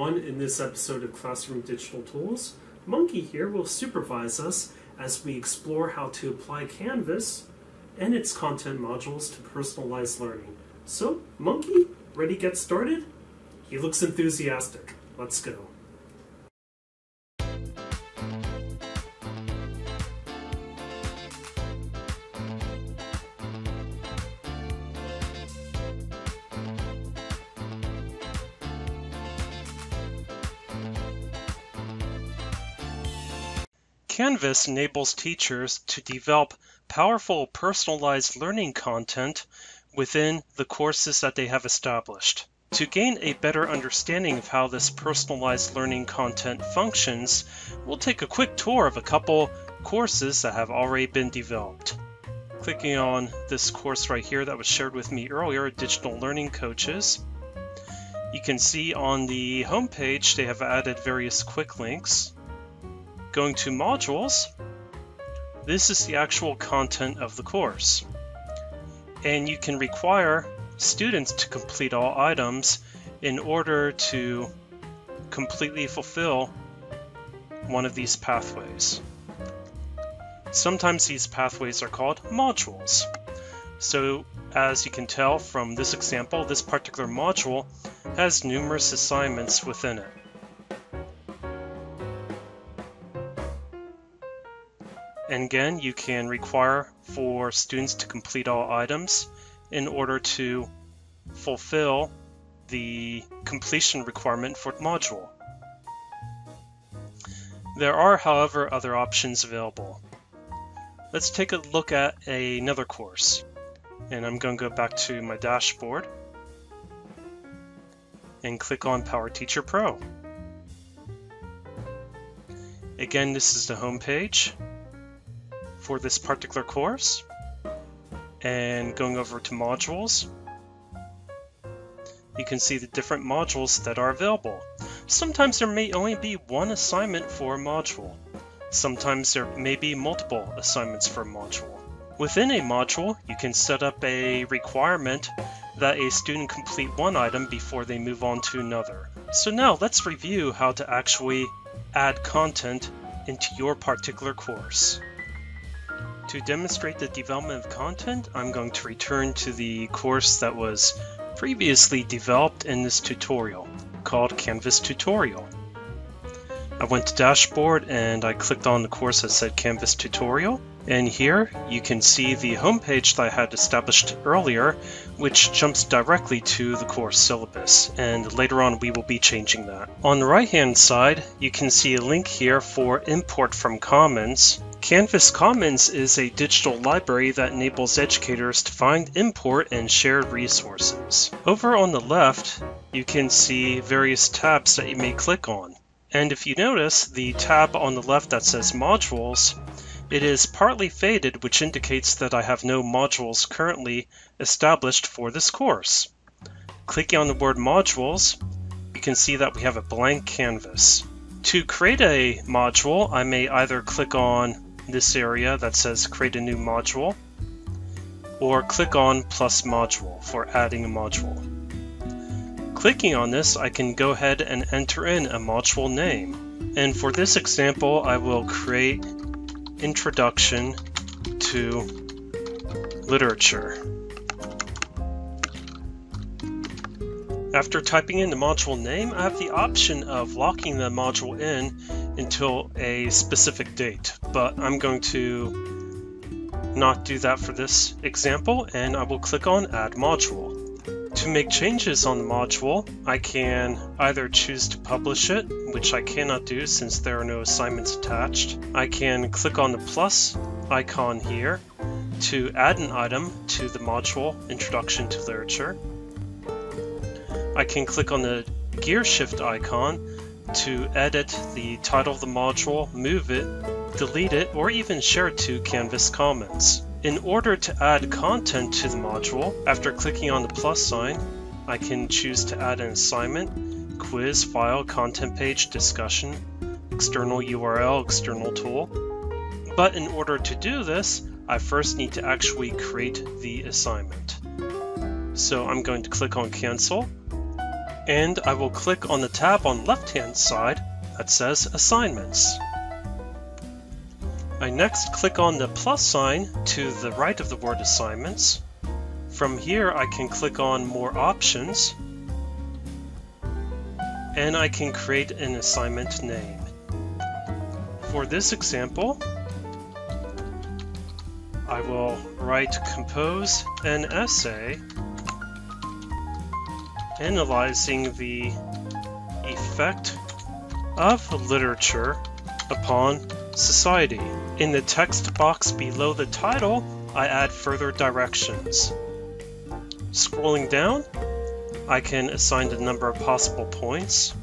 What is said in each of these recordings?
In this episode of Classroom Digital Tools, Monkey here will supervise us as we explore how to apply Canvas and its content modules to personalized learning. So, Monkey, ready to get started? He looks enthusiastic. Let's go. Canvas enables teachers to develop powerful personalized learning content within the courses that they have established. To gain a better understanding of how this personalized learning content functions, we'll take a quick tour of a couple courses that have already been developed. Clicking on this course right here that was shared with me earlier, Digital Learning Coaches, you can see on the homepage they have added various quick links Going to modules, this is the actual content of the course. And you can require students to complete all items in order to completely fulfill one of these pathways. Sometimes these pathways are called modules. So as you can tell from this example, this particular module has numerous assignments within it. Again, you can require for students to complete all items in order to fulfill the completion requirement for the module. There are, however, other options available. Let's take a look at another course. And I'm going to go back to my dashboard and click on PowerTeacher Pro. Again, this is the home page for this particular course. And going over to modules, you can see the different modules that are available. Sometimes there may only be one assignment for a module. Sometimes there may be multiple assignments for a module. Within a module, you can set up a requirement that a student complete one item before they move on to another. So now let's review how to actually add content into your particular course. To demonstrate the development of content, I'm going to return to the course that was previously developed in this tutorial, called Canvas Tutorial. I went to Dashboard and I clicked on the course that said Canvas Tutorial, and here you can see the homepage that I had established earlier, which jumps directly to the course syllabus, and later on we will be changing that. On the right hand side, you can see a link here for import from Commons, Canvas Commons is a digital library that enables educators to find, import, and share resources. Over on the left, you can see various tabs that you may click on. And if you notice, the tab on the left that says Modules, it is partly faded, which indicates that I have no modules currently established for this course. Clicking on the word Modules, you can see that we have a blank canvas. To create a module, I may either click on this area that says create a new module or click on plus module for adding a module. Clicking on this, I can go ahead and enter in a module name. And for this example, I will create Introduction to Literature. After typing in the module name, I have the option of locking the module in until a specific date, but I'm going to not do that for this example, and I will click on Add Module. To make changes on the module, I can either choose to publish it, which I cannot do since there are no assignments attached. I can click on the plus icon here to add an item to the module Introduction to Literature. I can click on the gear shift icon to edit the title of the module, move it, delete it, or even share to Canvas Commons. In order to add content to the module, after clicking on the plus sign, I can choose to add an assignment, quiz, file, content page, discussion, external URL, external tool. But in order to do this, I first need to actually create the assignment. So I'm going to click on cancel, And I will click on the tab on left hand side that says Assignments. I next click on the plus sign to the right of the word Assignments. From here I can click on More Options and I can create an assignment name. For this example, I will write compose an essay analyzing the effect of literature upon society. In the text box below the title, I add further directions. Scrolling down, I can assign the number of possible points.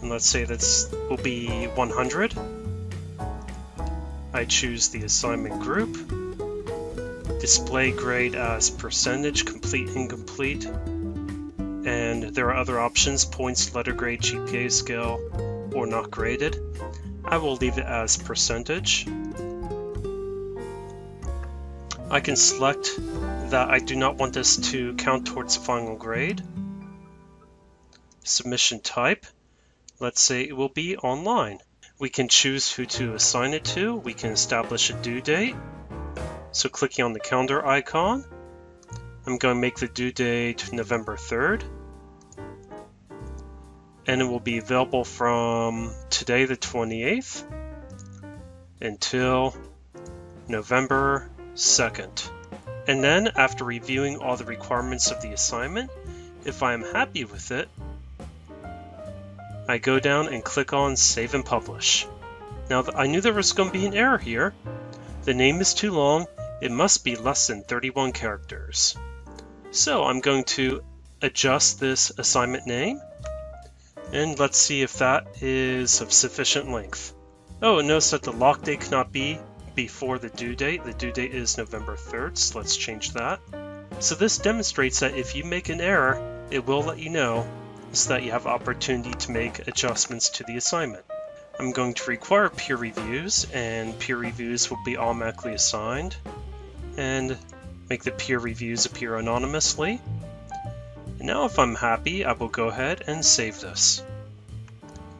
And let's say this will be 100. I choose the assignment group, display grade as percentage, complete, incomplete, and there are other options, points, letter grade, GPA scale, or not graded. I will leave it as percentage. I can select that I do not want this to count towards final grade. Submission type, let's say it will be online. We can choose who to assign it to. We can establish a due date. So clicking on the calendar icon, I'm going to make the due date November 3rd. And it will be available from today the 28th until November 2nd. And then after reviewing all the requirements of the assignment, if I am happy with it, I go down and click on Save and Publish. Now, I knew there was going to be an error here. The name is too long. It must be less than 31 characters. So I'm going to adjust this assignment name. And let's see if that is of sufficient length. Oh, notice that the lock date cannot be before the due date. The due date is November 3rd, so let's change that. So this demonstrates that if you make an error, it will let you know so that you have opportunity to make adjustments to the assignment. I'm going to require peer reviews, and peer reviews will be automatically assigned, and make the peer reviews appear anonymously. Now if I'm happy, I will go ahead and save this.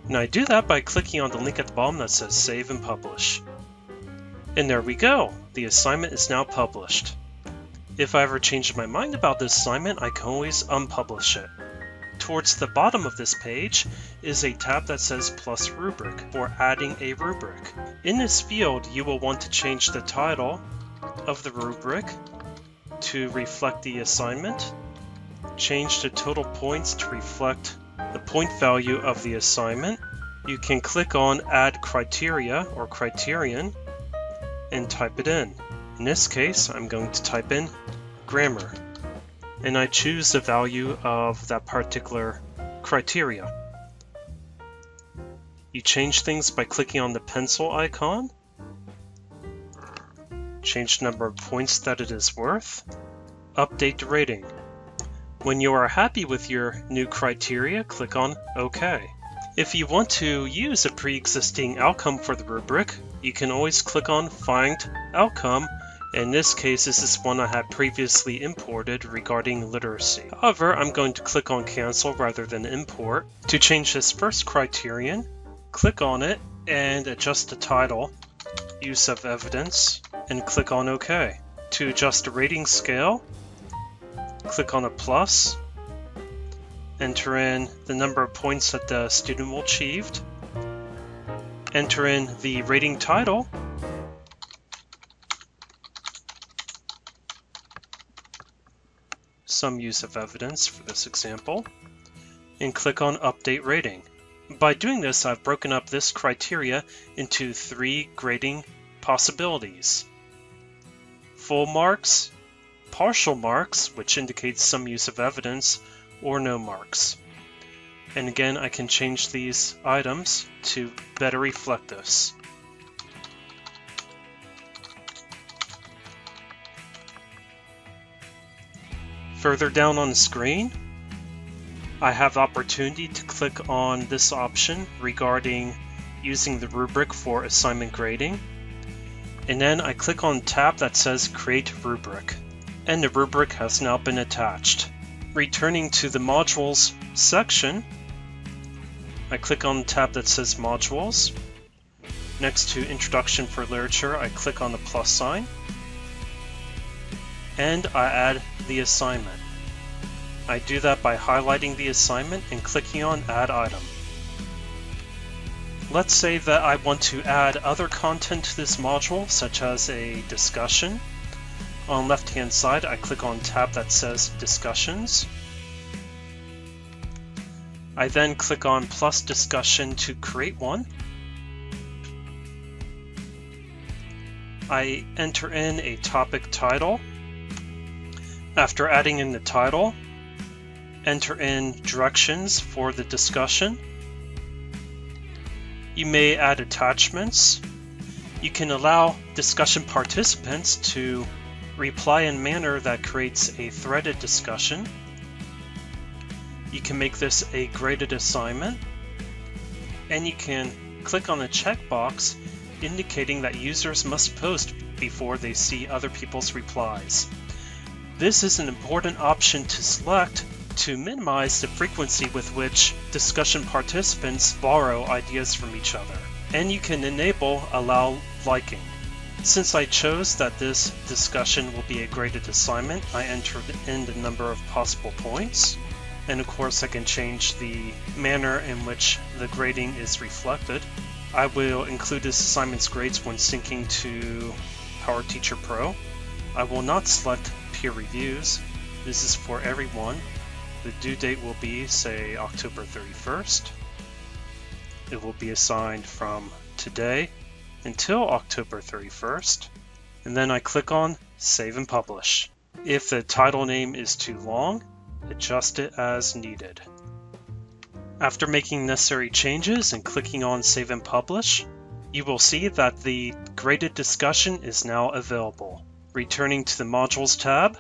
And I do that by clicking on the link at the bottom that says Save and Publish. And there we go! The assignment is now published. If I ever change my mind about this assignment, I can always unpublish it. Towards the bottom of this page is a tab that says plus rubric for adding a rubric. In this field, you will want to change the title of the rubric to reflect the assignment, change the total points to reflect the point value of the assignment. You can click on add criteria or criterion and type it in. In this case, I'm going to type in grammar and I choose the value of that particular criteria. You change things by clicking on the pencil icon, change the number of points that it is worth, update the rating. When you are happy with your new criteria, click on OK. If you want to use a pre-existing outcome for the rubric, you can always click on Find Outcome in this case, this is one I had previously imported regarding literacy. However, I'm going to click on cancel rather than import. To change this first criterion, click on it and adjust the title, use of evidence, and click on OK. To adjust the rating scale, click on a plus, enter in the number of points that the student will achieved, enter in the rating title, some use of evidence for this example, and click on Update Rating. By doing this, I've broken up this criteria into three grading possibilities. Full marks, partial marks, which indicates some use of evidence, or no marks. And again, I can change these items to better reflect this. Further down on the screen, I have opportunity to click on this option regarding using the rubric for assignment grading. And then I click on tab that says create rubric. And the rubric has now been attached. Returning to the Modules section, I click on the tab that says Modules. Next to Introduction for Literature, I click on the plus sign. And I add the assignment. I do that by highlighting the assignment and clicking on Add Item. Let's say that I want to add other content to this module, such as a discussion. On left hand side, I click on tab that says Discussions. I then click on plus discussion to create one. I enter in a topic title. After adding in the title, enter in directions for the discussion. You may add attachments. You can allow discussion participants to reply in manner that creates a threaded discussion. You can make this a graded assignment. And you can click on the checkbox indicating that users must post before they see other people's replies. This is an important option to select to minimize the frequency with which discussion participants borrow ideas from each other. And you can enable allow liking. Since I chose that this discussion will be a graded assignment, I entered in the number of possible points. And of course I can change the manner in which the grading is reflected. I will include this assignment's grades when syncing to PowerTeacher Pro. I will not select peer reviews. This is for everyone. The due date will be, say, October 31st. It will be assigned from today until October 31st. And then I click on Save and Publish. If the title name is too long, adjust it as needed. After making necessary changes and clicking on Save and Publish, you will see that the graded discussion is now available. Returning to the Modules tab,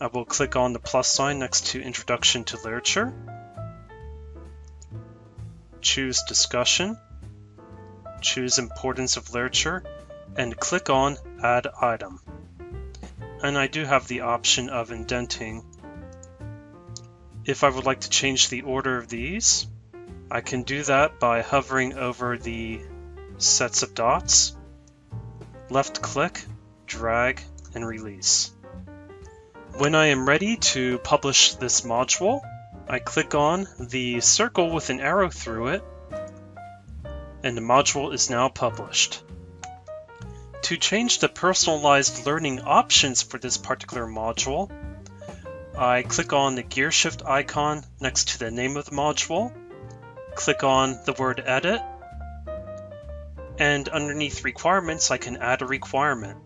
I will click on the plus sign next to Introduction to Literature, choose Discussion, choose Importance of Literature, and click on Add Item. And I do have the option of indenting. If I would like to change the order of these, I can do that by hovering over the sets of dots, left click, drag, and release. When I am ready to publish this module, I click on the circle with an arrow through it, and the module is now published. To change the personalized learning options for this particular module, I click on the gear shift icon next to the name of the module, click on the word edit, and underneath requirements I can add a requirement.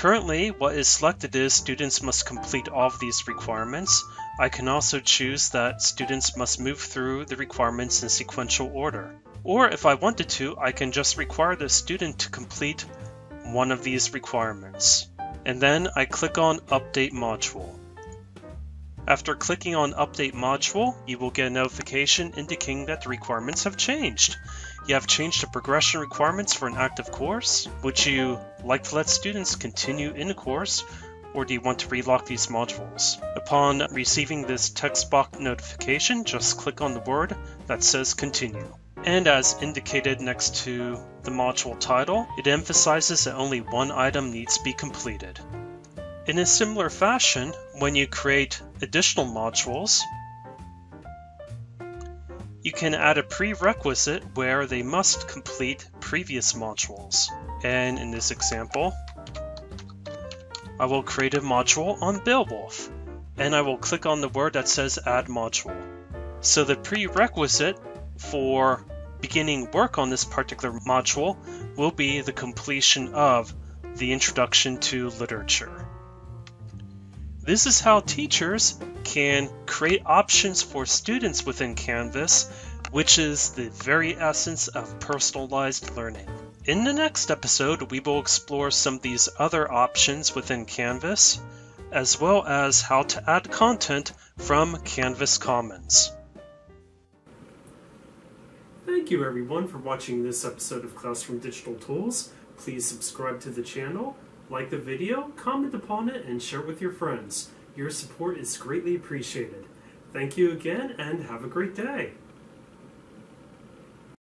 Currently, what is selected is students must complete all of these requirements. I can also choose that students must move through the requirements in sequential order. Or if I wanted to, I can just require the student to complete one of these requirements. And then I click on Update Module. After clicking on Update Module, you will get a notification indicating that the requirements have changed. You have changed the progression requirements for an active course. Would you like to let students continue in the course, or do you want to relock these modules? Upon receiving this text box notification, just click on the word that says continue. And as indicated next to the module title, it emphasizes that only one item needs to be completed. In a similar fashion, when you create additional modules, you can add a prerequisite where they must complete previous modules. And in this example, I will create a module on Beowulf, and I will click on the word that says Add Module. So the prerequisite for beginning work on this particular module will be the completion of the Introduction to Literature. This is how teachers can create options for students within Canvas, which is the very essence of personalized learning. In the next episode, we will explore some of these other options within Canvas, as well as how to add content from Canvas Commons. Thank you everyone for watching this episode of Classroom Digital Tools. Please subscribe to the channel, Like the video, comment upon it, and share it with your friends. Your support is greatly appreciated. Thank you again, and have a great day.